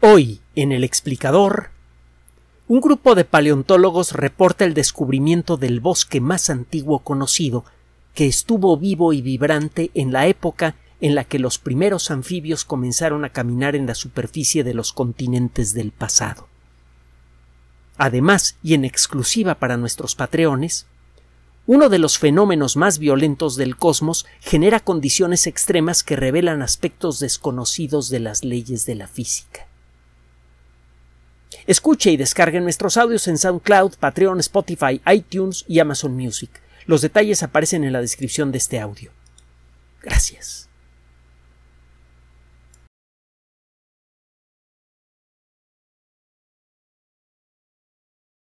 Hoy, en el explicador, un grupo de paleontólogos reporta el descubrimiento del bosque más antiguo conocido, que estuvo vivo y vibrante en la época en la que los primeros anfibios comenzaron a caminar en la superficie de los continentes del pasado. Además, y en exclusiva para nuestros patreones, uno de los fenómenos más violentos del cosmos genera condiciones extremas que revelan aspectos desconocidos de las leyes de la física. Escuche y descargue nuestros audios en SoundCloud, Patreon, Spotify, iTunes y Amazon Music. Los detalles aparecen en la descripción de este audio. Gracias.